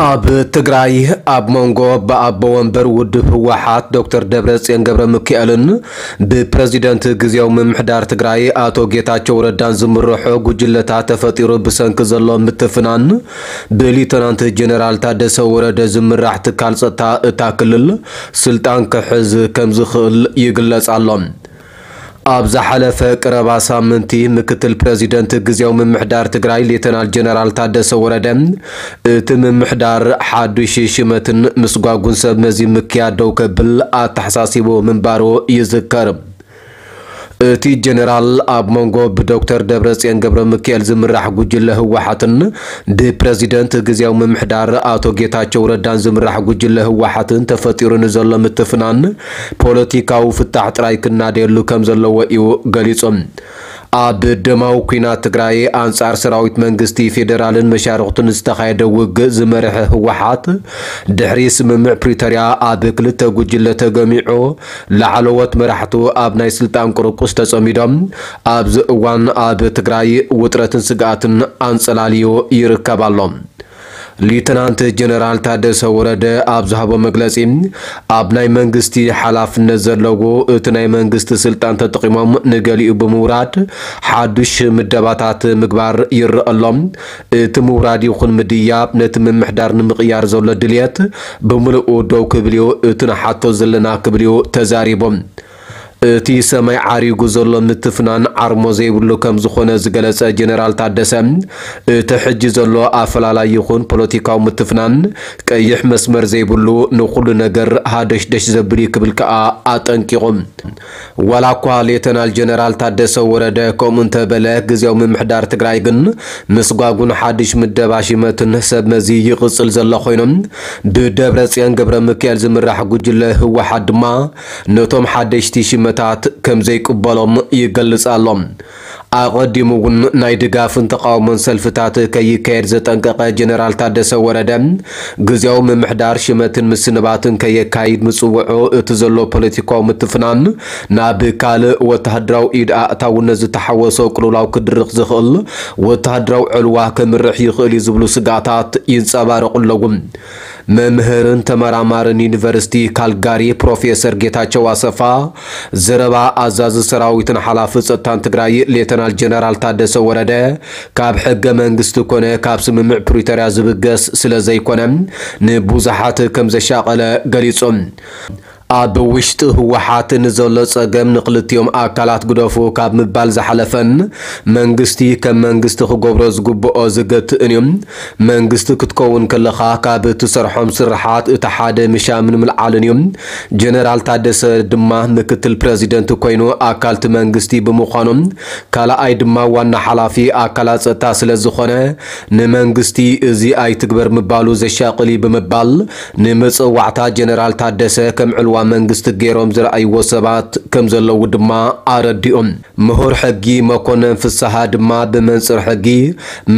ኣብ ትግራይ ኣብ መንጎ ብኣቦ ወንበር ውድብ ህወሓት ዶክተር ደብረፅዮን ገብረ ሚካኤልን ብፕረዚደንት ግዜያዊ ምምሕዳር ትግራይ ኣቶ ጌታቸው ረዳን ዝምርሖ ጉጅለታት ተፈጢሩ ብሰንኪ ዘሎ ምትፍናን ብሌተናንት ጀነራል ታደሰ ወረደ ዝምራሕ ትካል ፀጥታ እታ ክልል ስልጣን ክሕዝ ከም ዝኽእል ይግለጽ ኣሎ ኣብ ዝሓለፈ ቀረባ ሳምንቲ ምክትል ፕረዚደንት ግዜያዊ ምምሕዳር ትግራይ ሌተናል ጀነራል ታደሰ ወረደ እቲ ምምሕዳር ሓዱሽ ሽመትን ምስጓጉን ሰብ ነዚ ምክያድ ደው ከብል ኣተሓሳሲቡ ምንባሩ ይዝከር እቲ ጀነራል ኣብ መንጎ ብዶክተር ደብረፅዮን ገብረ ሚካኤል ዝምራሕ ጉጅለ ህወሓትን ብፕረዚደንት ግዜያዊ ምምሕዳር ኣቶ ጌታቸው ረዳን ዝምራሕ ጉጅለ ህወሓትን ተፈጢሩ ንዘሎ ምትፍናን ፖለቲካዊ ፍታሕ ጥራይ ክናደየሉ ከም ዘለዎ እዩ ገሊፆም ኣብ ኩናት ትግራይ ኣንጻር ሰራዊት መንግስቲ ፌደራልን መሻርክትን ዝተኻየደ ውግእ ዝመርሐ ህወሓት ድሕሪ ስምምዕ ፕሪቶርያ ኣብ ክልተ ጉጅለ ተገሚዑ ላዕለዎት መራሕቱ ኣብ ናይ ስልጣን ቁርቁስ ተጸሚዶም ኣብዚ እዋን ኣብ ትግራይ ውጥረትን ስግኣትን ኣንጸላልዩ ይርከብ ኣሎ ሌተናንት ጀነራል ታደሰ ወረደ ኣብ ዝሃቦ መግለጺ ኣብ ናይ መንግስቲ ሓላፍነት ዘለዎ እቲ ናይ መንግስቲ ስልጣን ተጠቂሞም ንገሊኡ ብምውራድ ሓዱሽ ምደባታት ምግባር ይረአሎም። እቲ ምውራድ ይኹን ምድያብ ነቲ ምምሕዳር ንምቕያር ዘሎ ድልየት ብምልኡ ደው ክብል እዩ እቲ ንሓቶ ዘለና ክብል እዩ ተዛሪቦም እቲ ሰማይ ዓሪጉ ዘሎ ምትፍናን ዓርሞ ዘይብሉ ከም ዝኾነ ዝገለጸ ጀነራል ታደሰ እቲ ሕጂ ዘሎ ኣፈላላይ ይኹን ፖለቲካዊ ምትፍናን ቀይሕ መስመር ዘይብሉ ንኩሉ ነገር ሃደሽደሽ ዘብል ክብል ከዓ ኣጠንቂቖም ዋላ እኳ ሌተናል ጀነራል ታደሰ ወረደ ከምኡ እንተበለ ግዜያዊ ምምሕዳር ትግራይ ግን ምስጓጉን ሓድሽ ምደባ ሽመትን ሰብ መዚ ይቕፅል ዘሎ ኮይኖም ብደብረፅዮን ገብረ ሚካኤል ዝምራሕ ጉጅለ ህወሓት ድማ ነቶም ሓደሽቲ ሽመ ታት ከም ዘይቅበሎም ይገልጽ ኣሎ ኣቐዲሙ እውን ናይ ድጋፍን ተቃውሞን ሰልፍታት ከይካየድ ዘጠንቀቐ ጀነራል ታደሰ ወረደ ግዜያዊ ምምሕዳር ሽመትን ምስንባትን ከየካይድ ምጽውዑ እቲ ዘሎ ፖለቲካዊ ምትፍናን ናብ ካልእ ወተሃደራዊ ኢድ ኣእታውነት ዝተሓወሶ ቅልውላው ክድርኽ ዝኽእል ወተሃደራዊ ዕልዋ ከምርሕ ይኽእል እዩ ዝብሉ ስጋታት ይንጸባረቑ ኣለዉ መምህርን ተመራማርን ዩኒቨርሲቲ ካልጋሪ ፕሮፌሰር ጌታቸው ኣሰፋ ዘረባ ኣዛዚ ሰራዊትን ሓላፊ ጸጥታን ትግራይ ሌተናል ጀነራል ታደሰ ወረደ ካብ ሕገ መንግስቲ ኮነ ካብ ስምምዕ ፕሪቶርያ ዝብገስ ስለ ዘይኮነ ንብዙሓት ከም ዘሻቐለ ገሊፆም ኣብ ውሽጢ ህወሓት ንዘሎ ፀገም ንክልቲኦም ኣካላት ግደፉ ካብ ምባል ዝሓለፈን መንግስቲ ከም መንግስቲ ክገብሮ ዝግብኦ ዝገትእን እዮም። መንግስቲ ክትከውን ከለኻ ካብ እትሰርሖም ስራሓት እቲ ሓደ ምሻምን ምልዓልን እዮም። ጀነራል ታደሰ ድማ ምክትል ፕረዚደንት ኮይኑ ኣካልቲ መንግስቲ ብምዃኖም ካልኣይ ድማ ዋና ሓላፊ ኣካላት ፀጥታ ስለ ዝኾነ ንመንግስቲ እዚ ኣይትግበር ምባሉ ዘሻቅሊ ብምባል ንምፅዋዕታ ጀነራል ታደሰ ከም ዕልዋ መንግስቲ ገይሮም ዝረኣይዎ ሰባት ከም ዘለዉ ድማ ኣረዲኦም። ምሁር ሕጊ መኮነን ፍስሓ ድማ ብመንፅር ሕጊ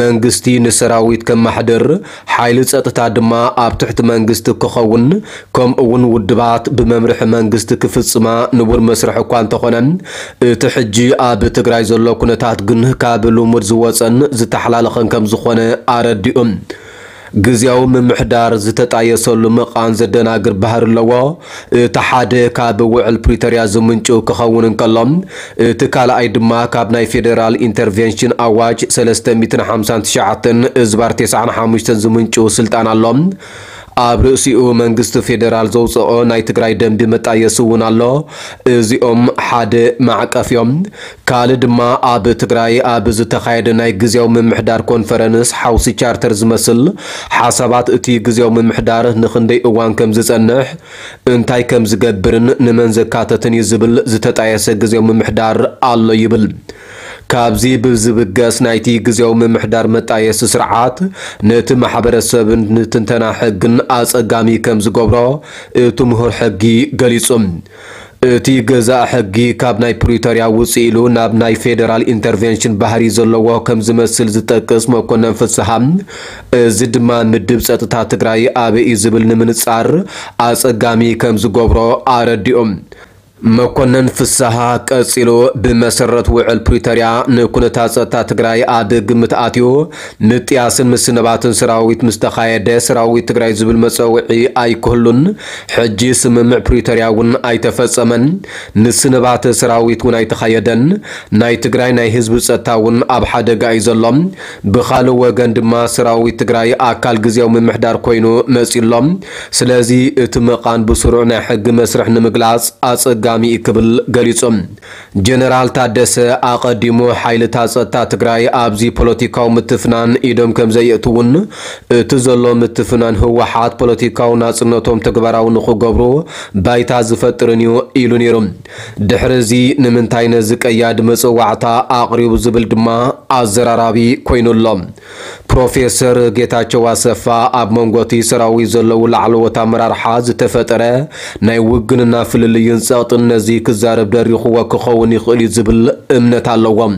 መንግስቲ ንሰራዊት ከማሕድር ሓይሊ ፀጥታ ድማ ኣብ ትሕቲ መንግስቲ ክኸውን ከምኡ እውን ውድባት ብመምርሒ መንግስቲ ክፍፅማ ንቡር መስርሕ እኳ እንተኾነ እቲ ሕጂ ኣብ ትግራይ ዘሎ ኩነታት ግን ካብ ልሙድ ዝወፀን ዝተሓላለኸን ከም ዝኾነ ኣረዲኦም ግዜያዊ ምምሕዳር ዝተጣየሰሉ ምቓን ዘደናግር ባህር ኣለዎ። እቲ ሓደ ካብ ውዕል ፕሪቶርያ ዝምንጩ ክኸውን እንከሎም እቲ ካልኣይ ድማ ካብ ናይ ፌደራል intervention ኣዋጅ 359 እዝባር 95 ዝምንጩ ስልጣን ኣሎም ኣብ ርእሲኡ መንግስቲ ፌደራል ዘውፅኦ ናይ ትግራይ ደንቢ መጣየሲ እውን ኣሎ። እዚኦም ሓደ ማዕቀፍ እዮም። ካልእ ድማ ኣብ ትግራይ ኣብ ዝተኻየደ ናይ ግዜያዊ ምምሕዳር ኮንፈረንስ ሓውሲ ቻርተር ዝመስል ሓሳባት እቲ ግዜያዊ ምምሕዳር ንክንደይ እዋን ከም ዝጸንሕ እንታይ ከም ዝገብርን ንመን ዘካተትን እዩ ዝብል ዝተጣየሰ ግዜያዊ ምምሕዳር ኣሎ ይብል ካብዚ ብዝብገስ ናይቲ ግዜያዊ ምምሕዳር መጣየሲ ስርዓት ነቲ ማሕበረሰብን ንትንተና ሕግን ኣጸጋሚ ከም ዝገብሮ እቲ ምሁር ሕጊ ገሊጹ እቲ ገዛእ ሕጊ ካብ ናይ ፕሪቶርያ ውፅእ ኢሉ ናብ ናይ ፌደራል intervention ባህሪ ዘለዎ ከም ዝመስል ዝጠቅስ መኮነን ፍስሓ እዚ ድማ ምድብ ፀጥታ ትግራይ ኣበይ ዝብል ንምንጻር ኣጸጋሚ ከም ዝገብሮ ኣረዲኦም መኮነን ፍስሓ ቀፂሉ ብመሰረት ውዕል ፕሪቶርያ ንኩነታት ፀጥታ ትግራይ ኣብ ግምት ኣትዩ ምጥያስን ምስንባትን ሰራዊት ምስ ሰራዊት ትግራይ ዝብል መፀውዒ ኣይክህሉን። ሕጂ ስምምዕ ፕሪቶርያ እውን ኣይተፈፀመን ምስንባት ሰራዊት እውን ኣይተኻየደን። ናይ ትግራይ ናይ ህዝቢ ፀጥታ እውን ኣብ ሓደጋ እዩ ዘሎ ብካልእ ወገን ድማ ሰራዊት ትግራይ ኣካል ግዜያዊ ምምሕዳር ኮይኑ መፂሎም ስለዚ እቲ ምቓን ብስሩዕ ናይ ሕጊ መስርሕ ንምግላፅ ኣፀጋ ተጠቃሚ ክብል ገሊፆም ጀነራል ታደሰ ኣቐዲሙ ሓይልታት ፀጥታ ትግራይ ኣብዚ ፖለቲካዊ ምትፍናን ኢዶም ከም ዘየእትውን እቲ ዘሎ ምትፍናን ህወሓት ፖለቲካዊ ናፅነቶም ተግባራዊ ንክገብሩ ባይታ ዝፈጥርን እዩ ኢሉ ነይሩ ድሕሪ እዚ ንምንታይ ነዚ ቀያዲ መፅዋዕታ ኣቕሪቡ ዝብል ድማ ኣዘራራቢ ኮይኑሎ ፕሮፌሰር ጌታቸው ኣሰፋ ኣብ መንጎቲ ሰራዊት ዘለዉ ላዕለዎት ኣመራርሓ ዝተፈጠረ ናይ ውግንና ፍልልይን ፀቕጥን ነዚ ክዛረብ ደሪኽዎ ክኸውን ይኽእል እዩ ዝብል እምነት ኣለዎም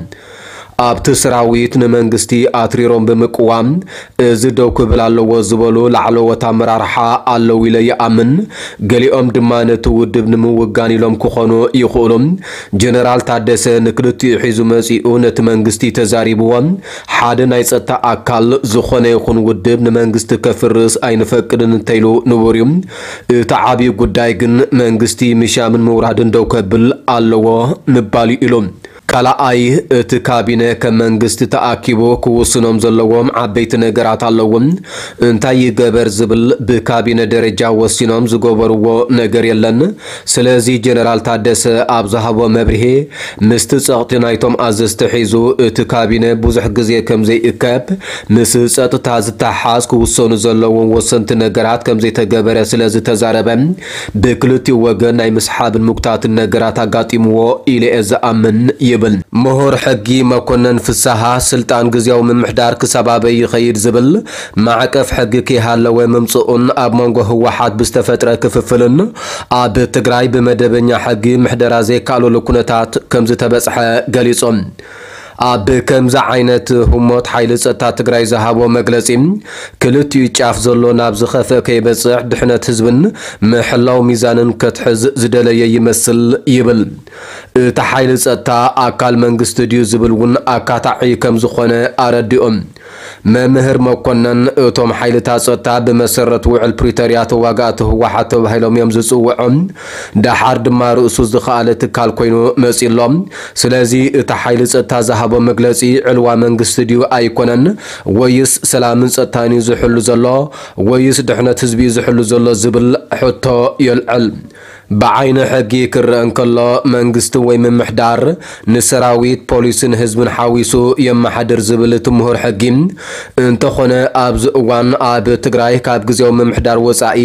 ኣብቲ ሰራዊት ንመንግስቲ ኣትሪሮም ብምቅዋም እዚ ደው ክብል ኣለዎ ዝበሉ ላዕለዎት ኣመራርሓ ኣለዉ ኢለ ይኣምን። ገሊኦም ድማ ነቲ ውድብ ንምውጋን ኢሎም ክኾኑ ይኽእሉ ጀነራል ታደሰ ንክልቲኡ ሒዙ መፂኡ ነቲ መንግስቲ ተዛሪብዎም ሓደ ናይ ፀጥታ ኣካል ዝኾነ ይኹን ውድብ ንመንግስቲ ከፍርስ ኣይንፈቅድን እንተይሉ ንቡር እዩ እቲ ዓብዪ ጉዳይ ግን መንግስቲ ምሻምን ምውራድን ደው ከብል ኣለዎ ምባሉ ኢሎም ካልኣይ እቲ ካቢነ ከም መንግስቲ ተኣኪቡ ክውስኖም ዘለዎም ዓበይቲ ነገራት ኣለዎም። እንታይ ይገበር ዝብል ብካቢነ ደረጃ ወሲኖም ዝገበርዎ ነገር የለን። ስለዚ ጀነራል ታደሰ ኣብ ዝሃቦ መብርሄ ምስቲ ፀቕቲ ናይቶም ኣዘዝቲ ሒዙ እቲ ካቢነ ብዙሕ ግዜ ከም ዘይእከብ ምስ ፀጥታ ዝተሓዝ ክውሰኑ ዘለዎም ወሰንቲ ነገራት ከም ዘይተገበረ ስለ ብክልቲኡ ወገን ናይ ምስሓብን ምጉታትን ነገራት ኣጋጢምዎ ኢለ ዝኣምን ይብል ምሁር ሕጊ መኮነን ፍስሓ ስልጣን ግዜያዊ ምምሕዳር ክሳብ ኣበይ ይኸይድ ዝብል። ማዕቀፍ ሕጊ ከይሃለወ ምምፅኡን ኣብ መንጎ ህወሓት ብዝተፈጥረ ክፍፍልን። ኣብ ትግራይ ብመደበኛ ሕጊ ምሕደራ ዘይከኣለሉ ኩነታት ከም ዝተበፅሐ ገሊፆም ኣብ ከምዚ ዓይነት ህሞት ሓይሊ ፀጥታ ትግራይ ዝሃቦ መግለፂ ክልቲኡ ጫፍ ዘሎ ናብ ዝኸፍአ ከይበፅሕ ድሕነት ህዝብን ምሕላው ሚዛንን ከትሕዝ ዝደለየ ይመስል ይብል። እቲ ሓይሊ ፀጥታ ኣካል መንግስቲ ድዩ ዝብል እውን ኣካታዒ ከም ዝኾነ ኣረዲኦም መምህር መኮነን እቶም ሓይልታት ፀጥታ ብመሰረት ውዕል ፕሪቶርያ ተዋጋእቲ ህወሓት ተባሂሎም እዮም ዝፅውዖም ዳሓር ድማ ርእሱ ዝኸኣለ ትካል ኮይኑ መፂሎም ስለዚ እቲ ሓይሊ ፀጥታ ዝሃቦ መግለፂ ዕልዋ መንግስቲ ድዩ ኣይኮነን። ወይስ ሰላምን ፀጥታን እዩ ዝሕሉ ዘሎ? ወይስ ድሕነት ህዝቢ እዩ ዝሕሉ ዘሎ? ዝብል ሕቶ የልዕል ብዓይኒ ሕጊ ክርአ እንከሎ መንግስቲ ወይ ምምሕዳር ንሰራዊት ፖሊስን ህዝብን ሓዊሱ የመሓድር ዝብል እቲ ምሁር ሕጊ እንተኾነ ኣብዚ እዋን ኣብ ትግራይ ካብ ግዜያዊ ምምሕዳር ወፃኢ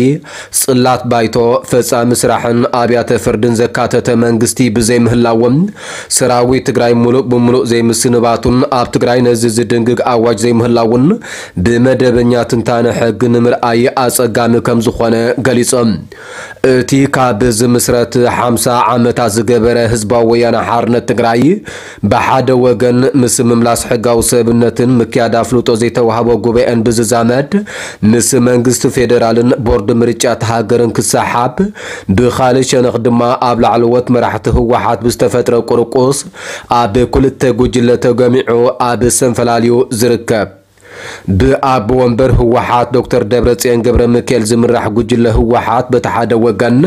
ጽላት ባይቶ ፈጻሚ ስራሕን ኣብያተ ፍርድን ዘካተተ መንግስቲ ብዘይምህላዎም ሰራዊት ትግራይ ሙሉእ ብምሉእ ዘይምስንባቱን ኣብ ትግራይ ነዚ ዝድንግግ ኣዋጅ ዘይምህላውን ብመደበኛ ትንታነ ሕጊ ንምርኣይ ኣጸጋሚ ከም ዝኾነ ገሊፆም እቲ ካብ ዝምስረት 50 ዓመታት ዝገበረ ህዝባዊ ወያነ ሓርነት ትግራይ ብሓደ ወገን ምስ ምምላስ ሕጋዊ ሰብነትን ምክያድ ኣፍልጦ ዘይተዋህቦ ጉባኤን ብዝዛመድ ምስ መንግስቲ ፌደራልን ቦርዲ ምርጫት ሃገርን ክሰሓብ ብካልእ ሸነኽ ድማ ኣብ ላዕለዎት መራሕቲ ህወሓት ብዝተፈጥረ ቁርቁስ ኣብ ክልተ ጉጅለ ተገሚዑ ኣብ ሰንፈላልዩ ዝርከብ ብኣብ ወንበር ህወሓት ዶክተር ደብረፅዮን ገብረ ሚካኤል ዝምራሕ ጉጅለ ህወሓት በቲ ሓደ ወገን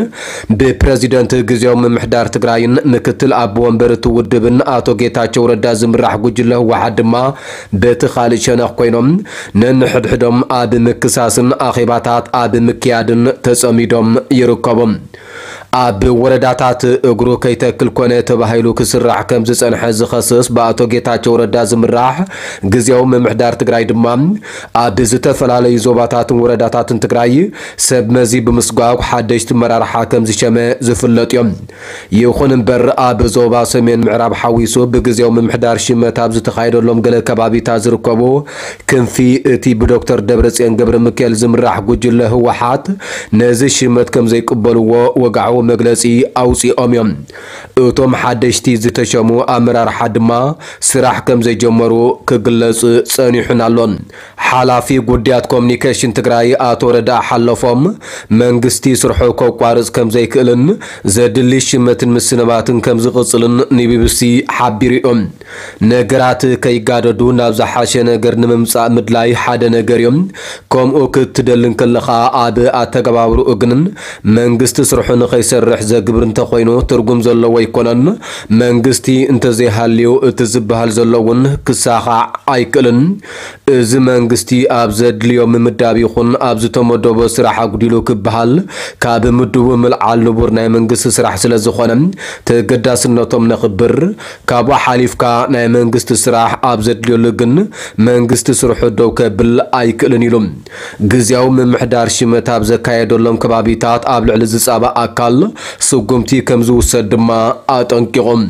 ብፕረዚደንት ግዜያዊ ምምሕዳር ትግራይን ምክትል ኣቦ ወንበር እቲ ውድብን ኣቶ ጌታቸው ረዳ ዝምራሕ ጉጅለ ህወሓት ድማ በቲ ካልእ ሸነኽ ኮይኖም ነንሕድሕዶም ኣብ ምክሳስን ኣኼባታት ኣብ ምክያድን ተጸሚዶም ይርከቦም ኣብ ወረዳታት እግሩ ከይተክል ኮነ ተባሂሉ ክስራሕ ከም ዝጸንሐ ዝኸስስ ብኣቶ ጌታቸው ረዳ ዝምራሕ ግዜያዊ ምምሕዳር ትግራይ ድማ ኣብ ዝተፈላለዩ ዞባታትን ወረዳታትን ትግራይ ሰብ መዚ ብምስጓግ ሓደሽቲ መራርሓ ከም ዝሸመ ዝፍለጥ እዮም። ይኹን እምበር ኣብ ዞባ ሰሜን ምዕራብ ሓዊሱ ብግዜያዊ ምምሕዳር ሽመት ኣብ ዝተኻየደሎም ገለ ከባቢታት ዝርከቡ ክንፊ እቲ ብዶክተር ደብረፅዮን ገብረ ሚካኤል ዝምራሕ ጉጅለ ህወሓት ነዚ ሽመት ከም ዘይቅበልዎ ወግዓዊ መግለፂ ኣውፂኦም እዮም እቶም ሓደሽቲ ዝተሸሙ ኣመራርሓ ድማ ስራሕ ከም ዘይጀመሩ ክግለጽ ጸኒሑን ኣሎን። ሓላፊ ጉዳያት ኮሚኒኬሽን ትግራይ ኣቶ ረዳእ ሓለፎም መንግስቲ ስርሑ ከቋርፅ ከም ዘይክእልን ዘድሊ ሽመትን ምስንባትን ከም ዝቕጽልን ንቢቢሲ ሓቢሩ እዮም። ነገራት ከይጋደዱ ናብ ዝሓሸ ነገር ንምምጻእ ምድላይ ሓደ ነገር እዮም። ከምኡ ክትደልን ከለኻ ኣብ ኣተገባብርኡ ግንን መንግስቲ ስርሑ ንኸይሰርሕ ዘግብር እንተኮይኑ ትርጉም ዘለዎ ይኮነን። መንግስቲ እንተዘይሃልዩ እቲ ዝበሃል ዘሎ እውን ክሳኻዕ ኣይክእልን እዚ መንግስቲ ኣብ ዘድልዮ ምምዳብ ይኹን ኣብ ዝተመደቦ ስራሕ ኣጉዲሉ ክበሃል። ካብ ምድቡ ምልዓል ንቡር ናይ መንግስቲ ስራሕ ስለ ዝኾነ ተገዳስነቶም ነኽብር ካብኡ ሓሊፍካ ናይ መንግስቲ ስራሕ ኣብ ዘድልየሉ ግን መንግስቲ ስርሑ ደው ከብል ኣይክእልን ኢሉ። ግዜያዊ ምምሕዳር ሽመት ኣብ ዘካየደሎም ከባቢታት ኣብ ልዕሊ ዝፀባእ ኣካል ስጉምቲ ከም ዝውሰድ ድማ ኣጠንቂቖም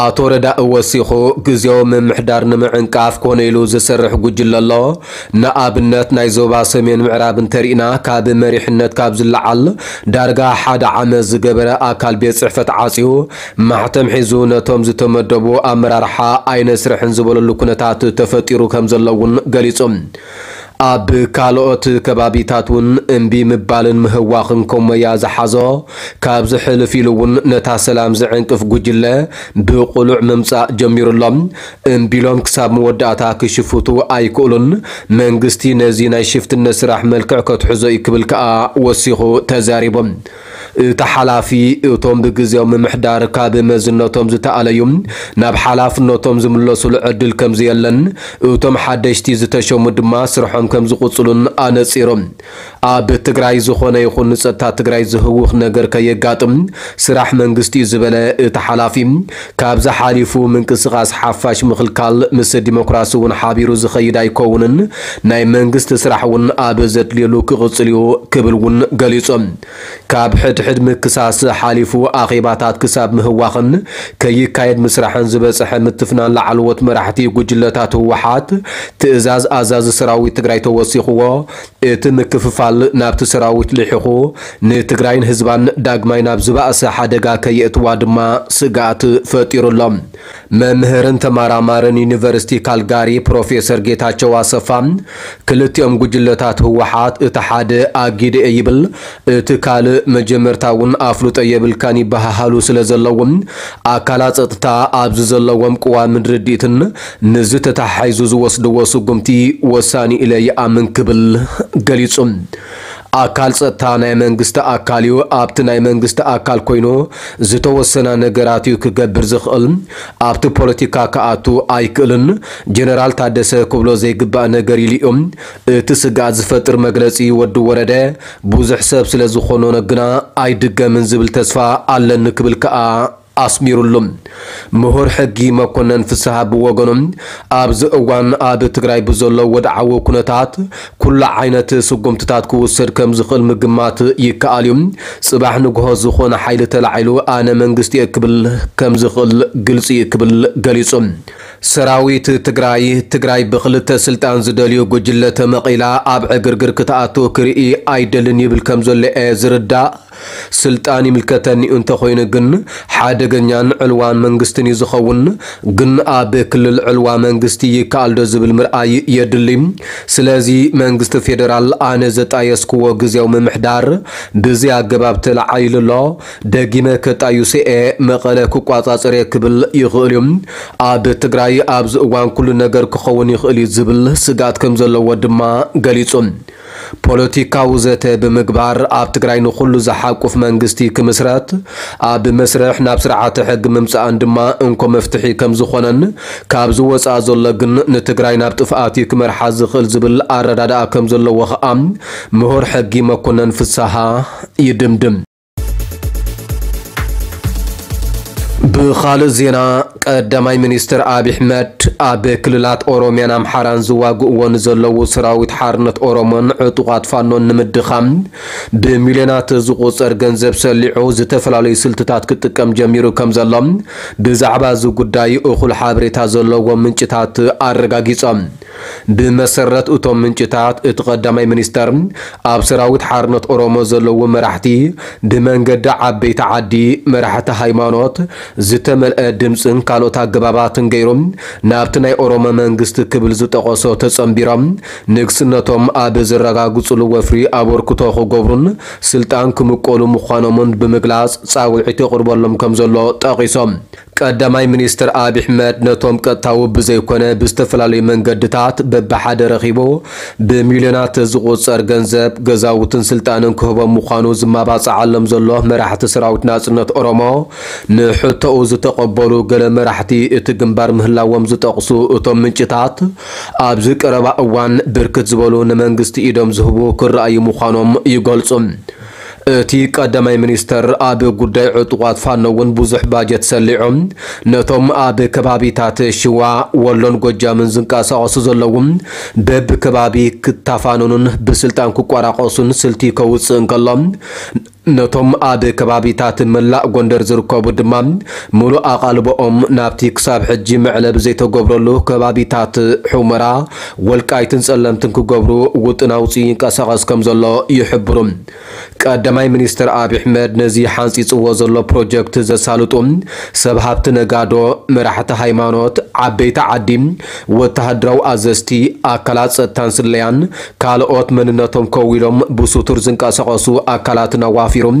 ኣቶ ረዳእ ወሲኹ ግዜያዊ ምምሕዳር ንምዕንቃፍ ኮነ ኢሉ ዝሰርሕ ጉጅለ ኣሎ። ንኣብነት ናይ ዞባ ሰሜን ምዕራብ እንተሪእና ካብ መሪሕነት ካብ ዝለዓል ዳርጋ ሓደ ዓመት ዝገበረ ኣካል ቤት ፅሕፈት ዓፅዩ ማሕተም ሒዙ ነቶም ዝተመደቡ ኣመራርሓ ኣይነ ስርሕን ዝበለሉ ኩነታት ተፈጢሩ ከም ዘሎ እውን ገሊፆም ኣብ ካልኦት ከባቢታት እውን እምቢ ምባልን ምህዋኽን ከመያ ዝሓዞ ካብ ዝሕልፍ ኢሉ እውን ነታ ሰላም ዝዕንቅፍ ጉጅለ ብቁሉዕ ምምፃእ ጀሚሩሎም እምቢሎም ክሳብ መወዳእታ ክሽፍቱ ኣይክእሉን። መንግስቲ ነዚ ናይ ሽፍትነት ስራሕ መልክዕ ከትሕዞ እዩ ክብል ከዓ ወሲኹ ተዛሪቦም እቲ ሓላፊ እቶም ብግዜያዊ ምምሕዳር ካብ መዝነቶም ዝተኣለዩ ናብ ሓላፍነቶም ዝምለሱሉ ዕድል ከም ዘየለን እቶም ሓደሽቲ ዝተሸሙ ድማ ስርሖም ከም ዝቕፅሉን ኣነፂሮም ኣብ ትግራይ ዝኾነ ይኹን ንፀጥታ ትግራይ ዝህውኽ ነገር ከየጋጥም ስራሕ መንግስቲ እዩ ዝበለ እቲ ሓላፊ ካብዚ ሓሊፉ ምንቅስቓስ ሓፋሽ ምኽልካል ምስ ዲሞክራሲ እውን ሓቢሩ ዝኸይድ ኣይከውንን ናይ መንግስቲ ስራሕ እውን ኣብ ዘድልየሉ ክቕፅል እዩ ክብል እውን ገሊፆም ካብ ሕድሕድ ምክሳስ ሓሊፉ ኣኼባታት ክሳብ ምህዋኽን ከይካየድ ምስራሕን ዝበፅሐ ምትፍናን ላዕለዎት መራሕቲ ጉጅለታት ህወሓት ትእዛዝ ኣዛዚ ሰራዊት ትግራይ ተወሲኽዎ እቲ ምክፍፋል ናብቲ ሰራዊት ልሒኹ ንትግራይን ህዝባን ዳግማይ ናብ ዝባእሰ ሓደጋ ከየእትዋ ድማ ስጋኣት ፈጢሩሎም። መምህርን ተመራማርን ዩኒቨርሲቲ ካልጋሪ ፕሮፌሰር ጌታቸው ኣሰፋ ክልቲኦም ጉጅለታት ህወሓት እቲ ሓደ ኣጊደ ይብል እቲ ካልእ መጀመርታ እውን ኣፍሉጦ የብልካን ይበሃሃሉ ስለ ዘለዎም ኣካላት ፀጥታ ኣብዚ ዘለዎም ቅዋምን ርድኢትን ንዚ ተታሓይዙ ዝወስድዎ ስጉምቲ ወሳኒ ኢለ ይኣምን ክብል ገሊጹ ኣካል ፀጥታ ናይ መንግስቲ ኣካል እዩ። ኣብቲ ናይ መንግስቲ ኣካል ኮይኑ ዝተወሰነ ነገራት እዩ ክገብር ዝኽእል። ኣብቲ ፖለቲካ ከኣቱ ኣይክእልን። ጀነራል ታደሰ ክብሎ ዘይግባእ ነገር ኢሉ እዮም። እቲ ስጋኣት ዝፈጥር መግለፂ ወዲ ወረደ ብዙሕ ሰብ ስለ ዝኾኖ ነግና ኣይድገምን ዝብል ተስፋ ኣለኒ ክብል ከዓ ኣስሚሩሎም ምሁር ሕጊ መኮነን ፍስሓ ብወገኖም ኣብዚ እዋን ኣብ ትግራይ ብዘሎ ወድዓዊ ኩነታት ኩሉ ዓይነት ስጉምትታት ክውሰድ ከም ዝኽእል ምግማት ይከኣል እዩ ፅባሕ ንግሆ ዝኾነ ሓይሊ ተላዒሉ ኣነ መንግስቲ እየ ክብል ከም ዝኽእል ግልፂ እዩ ክብል ገሊፆም ሰራዊት ትግራይ ትግራይ ብክልተ ስልጣን ዝደልዩ ጉጅለ ተመቂላ ኣብ ዕግርግር ክትኣቱ ክርኢ ኣይደልን ይብል ከም ዘሎ እየ ዝርዳእ ስልጣን ይምልከተኒ እንተኮይኑ ግን ሓደገኛን ዕልዋን መንግስትን እዩ ዝኸውን። ግን ኣብ ክልል ዕልዋ መንግስቲ ይከኣል ዶ ዝብል ምርኣይ የድሊ ስለዚ መንግስቲ ፌደራል ኣነ ዘጣየስክዎ ግዜያዊ ምምሕዳር ብዚ ኣገባብ ተላዓይሉሎ ደጊመ ከጣዩሰ እየ መቐለ ክቋፃፀር ክብል ይኽእል እዩ። ኣብ ትግራይ ኣብዚ እዋን ኩሉ ነገር ክኸውን ይኽእል እዩ ዝብል ስጋት ከም ዘለዎ ድማ ገሊጹ ፖለቲካ ውዘተ ብምግባር ኣብ ትግራይ ንኩሉ ዝሓቁፍ መንግስቲ ክምስረት ኣብ መስርሕ ናብ ስርዓተ ሕጊ ምምፃእን ድማ እንኮ መፍትሒ ከም ዝኾነን ካብ ዝወፃእ ዘሎ ግን ንትግራይ ናብ ጥፍኣት ክመርሓ ዝኽእል ዝብል ኣረዳድኣ ከም ዘለዎ ከዓ ምሁር ሕጊ መኮነን ፍስሓ ይድምድም ብኻልእ ዜና ቀዳማይ ሚኒስትር ኣብይ ኣሕመድ ኣብ ክልላት ኦሮምያን ኣምሓራን ዝዋግእዎ ንዘለዉ ሰራዊት ሓርነት ኦሮሞን ዕጡቃት ፋኖን ንምድኻም ብሚልዮናት ዝቁፀር ገንዘብ ሰሊዑ ዝተፈላለዩ ስልትታት ክጥቀም ጀሚሩ ከም ዘሎም ብዛዕባ እዚ ጉዳይ እኹል ሓበሬታ ዘለዎም ምንጭታት ኣረጋጊፆም ብመሰረት እቶም ምንጭታት እቲ ቀዳማይ ሚኒስተር ኣብ ሰራዊት ሓርነት ኦሮሞ ዘለዉ መራሕቲ ብመንገዲ ዓበይቲ ዓዲ መራሕቲ ሃይማኖት ዝተመልአ ድምፅን ካልኦት ኣገባባትን ገይሮም ናብቲ ናይ ኦሮሞ መንግስቲ ክብል ዝጠቐሶ ተጸምቢሮም ንግስነቶም ኣብ ዝረጋግፅሉ ወፍሪ ኣበርክቶ ክገብሩን ስልጣን ክምቀሉ ምዃኖምን ብምግላጽ ጻውዒት ይቕርበሎም ከም ዘሎ ጠቒሶም ቀዳማይ ሚኒስትር ኣብዪ ኣሕመድ ነቶም ቀጥታዊ ብዘይኮነ ብዝተፈላለዩ መንገድታት በብሓደ ረኺቡ ብሚልዮናት ዝቑፀር ገንዘብ ገዛውትን ስልጣንን ክህቦም ምዃኑ ዝመባፅዓሎም ዘሎ መራሕቲ ሰራዊት ናጽነት ኦሮሞ ንሕቶኡ ዝተቐበሉ ገለ መራሕቲ እቲ ግንባር ምህላዎም ዝጠቕሱ እቶም ምንጭታት ኣብዚ ቀረባ እዋን ብርክት ዝበሉ ንመንግስቲ ኢዶም ዝህቡ ክረኣዩ ምዃኖም ይገልጹ እቲ ቀዳማይ ሚኒስተር ኣብ ጉዳይ ዕጡቋት ፋኖ እውን ብዙሕ ባጀት ሰሊዖም ነቶም ኣብ ከባቢታት ሽዋ ወሎን ጎጃምን ዝንቀሳቐሱ ዘለዉ በቢ ከባቢ ክተፋነኑን ብስልጣን ክቋራቐሱን ስልቲ ከውፅእ እንከሎም ነቶም ኣብ ከባቢታት መላእ ጎንደር ዝርከቡ ድማ ሙሉእ ኣቓልቦኦም ናብቲ ክሳብ ሕጂ መዕለብ ዘይተገብረሉ ከባቢታት ሑመራ ወልቃይትን ጸለምትን ክገብሩ ውጥን ኣውፅኡ ይንቀሳቐስ ከም ዘሎ ይሕብሩ። ቀዳማይ ሚኒስትር ኣብዪ ኣሕመድ ነዚ ሓንፂፅዎ ዘሎ ፕሮጀክት ዘሳልጡ ሰብ ሃብቲ ነጋዶ መራሕቲ ሃይማኖት ዓበይቲ ዓዲ ወተሃደራዊ ኣዘዝቲ ኣካላት ጸጥታን ስለያን ካልኦት መንነቶም ከው ኢሎም ብሱቱር ዝንቀሳቐሱ ኣካላትን ኣዋፊሮም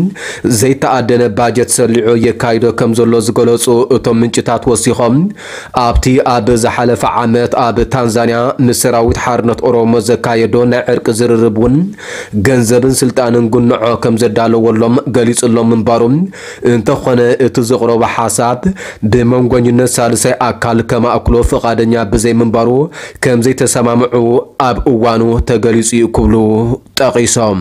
ዘይተኣደነ ባጀት ሰሊዑ የካይዶ ከም ዘሎ ዝገለጹ እቶም ምንጭታት ወሲኾም ኣብቲ ኣብ ዝሓለፈ ዓመት ኣብ ታንዛንያ ምስ ሰራዊት ሓርነት ኦሮሞ ዘካየዶ ናይ ዕርቂ ዝርርብ እውን ገንዘብን ስልጣንን ጉንዖ ከም ዘዳለወሎም ገሊጹሎም ምንባሩ እንተኾነ እቲ ዘቕረቦ ሓሳብ ብመንጎኝነት ሳልሳይ ኣካል ከማእክሎ ፈቃደኛ ብዘይ ምንባሩ ከም ዘይተሰማምዑ ኣብ እዋኑ ተገሊጹ ክብሉ ጠቒሶም